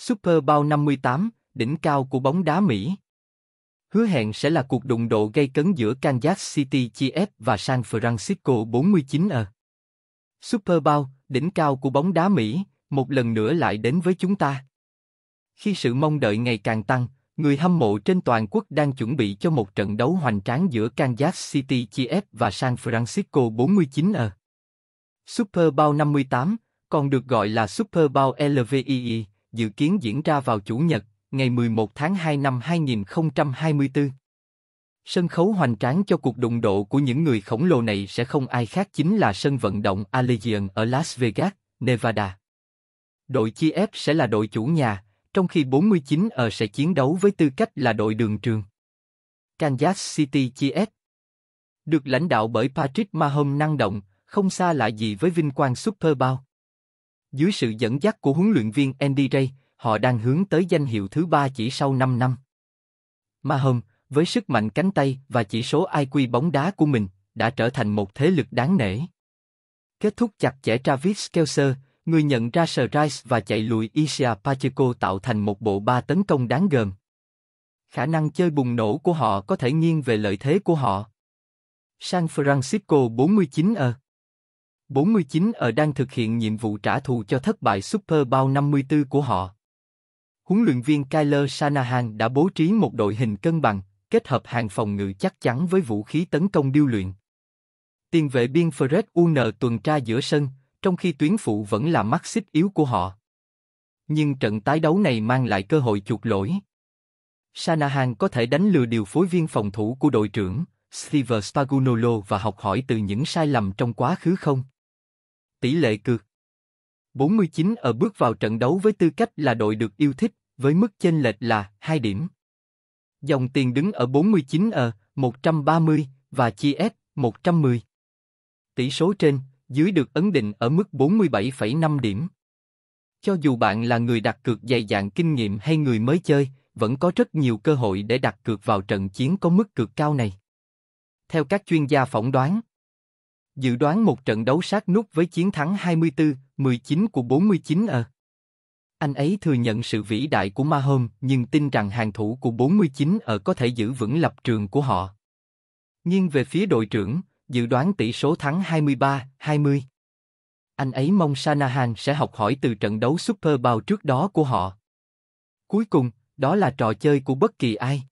Super Bowl 58, đỉnh cao của bóng đá Mỹ. Hứa hẹn sẽ là cuộc đụng độ gây cấn giữa Kansas City Chiefs và San Francisco 49ers. Super Bowl, đỉnh cao của bóng đá Mỹ, một lần nữa lại đến với chúng ta. Khi sự mong đợi ngày càng tăng, người hâm mộ trên toàn quốc đang chuẩn bị cho một trận đấu hoành tráng giữa Kansas City Chiefs và San Francisco 49ers. Super Bowl 58, còn được gọi là Super Bowl LVII, dự kiến diễn ra vào Chủ nhật, ngày 11 tháng 2 năm 2024. Sân khấu hoành tráng cho cuộc đụng độ của những người khổng lồ này sẽ không ai khác chính là sân vận động Allegiant ở Las Vegas, Nevada. Đội chi F sẽ là đội chủ nhà, trong khi 49 ở sẽ chiến đấu với tư cách là đội đường trường. Kansas City Chiefs được lãnh đạo bởi Patrick Mahomes năng động, không xa lạ gì với vinh quang Super Bowl. Dưới sự dẫn dắt của huấn luyện viên Andy Ray, họ đang hướng tới danh hiệu thứ ba chỉ sau 5 năm. Mahomes, với sức mạnh cánh tay và chỉ số IQ bóng đá của mình, đã trở thành một thế lực đáng nể. Kết thúc chặt chẽ Travis Kelce, người nhận ra Sir Rice và chạy lùi Isaiah Pacheco tạo thành một bộ ba tấn công đáng gờm. Khả năng chơi bùng nổ của họ có thể nghiêng về lợi thế của họ. San Francisco 49 ờ. 49 ở đang thực hiện nhiệm vụ trả thù cho thất bại Super Bowl 54 của họ. Huấn luyện viên Kyler Shanahan đã bố trí một đội hình cân bằng, kết hợp hàng phòng ngự chắc chắn với vũ khí tấn công điêu luyện. Tiền vệ biên Fred UN tuần tra giữa sân, trong khi tuyến phụ vẫn là mắt xích yếu của họ. Nhưng trận tái đấu này mang lại cơ hội chuộc lỗi. Shanahan có thể đánh lừa điều phối viên phòng thủ của đội trưởng, Steve Spagunolo và học hỏi từ những sai lầm trong quá khứ không? Tỷ lệ cược 49 ở bước vào trận đấu với tư cách là đội được yêu thích, với mức chênh lệch là 2 điểm. Dòng tiền đứng ở 49 ở 130 và chi S 110. Tỷ số trên, dưới được ấn định ở mức 47,5 điểm. Cho dù bạn là người đặt cược dày dạn kinh nghiệm hay người mới chơi, vẫn có rất nhiều cơ hội để đặt cược vào trận chiến có mức cược cao này. Theo các chuyên gia phỏng đoán, dự đoán một trận đấu sát nút với chiến thắng 24-19 của 49 ờ. Anh ấy thừa nhận sự vĩ đại của Mahomes nhưng tin rằng hàng thủ của 49 ở ờ có thể giữ vững lập trường của họ. Nhưng về phía đội trưởng, dự đoán tỷ số thắng 23-20. Anh ấy mong Shanahan sẽ học hỏi từ trận đấu Super Bowl trước đó của họ. Cuối cùng, đó là trò chơi của bất kỳ ai.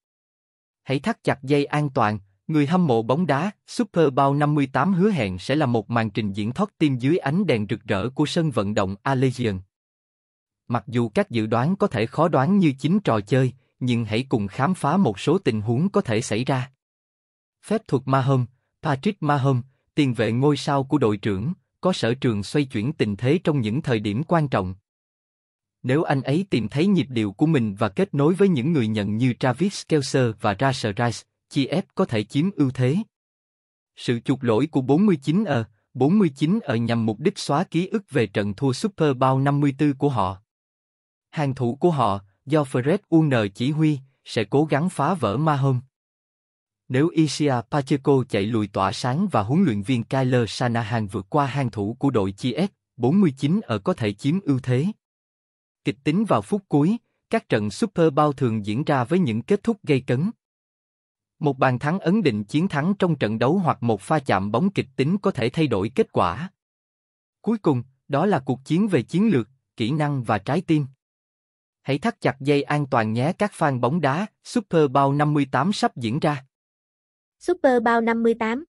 Hãy thắt chặt dây an toàn, người hâm mộ bóng đá, Super Bowl 58 hứa hẹn sẽ là một màn trình diễn thoát tim dưới ánh đèn rực rỡ của sân vận động Allegiant. Mặc dù các dự đoán có thể khó đoán như chính trò chơi, nhưng hãy cùng khám phá một số tình huống có thể xảy ra. Phép thuật Mahomes, Patrick Mahomes, tiền vệ ngôi sao của đội trưởng, có sở trường xoay chuyển tình thế trong những thời điểm quan trọng. Nếu anh ấy tìm thấy nhịp điệu của mình và kết nối với những người nhận như Travis Kelce và Rasher Rice, chi ép có thể chiếm ưu thế. Sự chuột lỗi của 49 ở 49 ở nhằm mục đích xóa ký ức về trận thua Super Bowl 54 của họ. Hàng thủ của họ, do Fred UN chỉ huy, sẽ cố gắng phá vỡ Mahomes. Nếu isia Pacheco chạy lùi tỏa sáng và huấn luyện viên Kyler Shanahan vượt qua hàng thủ của đội Chiefs, 49 ở có thể chiếm ưu thế. Kịch tính vào phút cuối, các trận Super Bowl thường diễn ra với những kết thúc gây cấn. Một bàn thắng ấn định chiến thắng trong trận đấu hoặc một pha chạm bóng kịch tính có thể thay đổi kết quả. Cuối cùng, đó là cuộc chiến về chiến lược, kỹ năng và trái tim. Hãy thắt chặt dây an toàn nhé các fan bóng đá, Super Bowl 58 sắp diễn ra. Super Bowl 58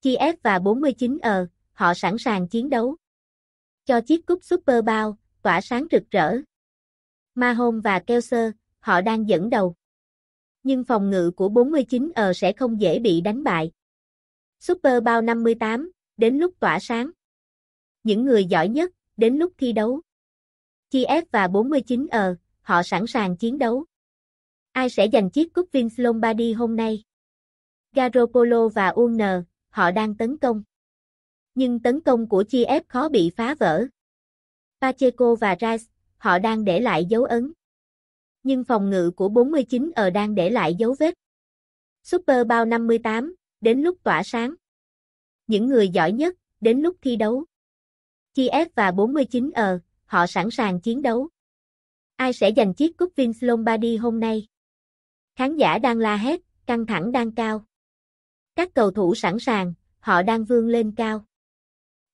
Chi và 49 ở, ờ, họ sẵn sàng chiến đấu. Cho chiếc cúp Super Bowl, tỏa sáng rực rỡ. Mahomes và Kelser, họ đang dẫn đầu. Nhưng phòng ngự của 49 ở ờ sẽ không dễ bị đánh bại. Super Bowl 58, đến lúc tỏa sáng. Những người giỏi nhất, đến lúc thi đấu. Chi F và 49 ở, ờ, họ sẵn sàng chiến đấu. Ai sẽ giành chiếc cúp Vince Lombardi hôm nay? Garoppolo và UN, họ đang tấn công. Nhưng tấn công của Chi F khó bị phá vỡ. Pacheco và Rice, họ đang để lại dấu ấn. Nhưng phòng ngự của 49 ở ờ đang để lại dấu vết. Super bao 58, đến lúc tỏa sáng. Những người giỏi nhất, đến lúc thi đấu. Chi F và 49 ở, ờ, họ sẵn sàng chiến đấu. Ai sẽ giành chiếc cúp Vince Lombardi hôm nay? Khán giả đang la hét, căng thẳng đang cao. Các cầu thủ sẵn sàng, họ đang vươn lên cao.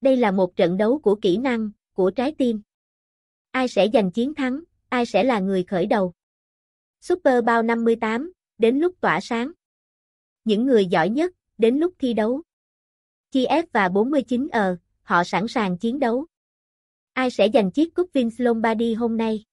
Đây là một trận đấu của kỹ năng, của trái tim. Ai sẽ giành chiến thắng, ai sẽ là người khởi đầu? Super Bowl 58, đến lúc tỏa sáng. Những người giỏi nhất, đến lúc thi đấu. Kiev và 49 ờ, họ sẵn sàng chiến đấu. Ai sẽ giành chiếc cúp Vince Lombardi hôm nay?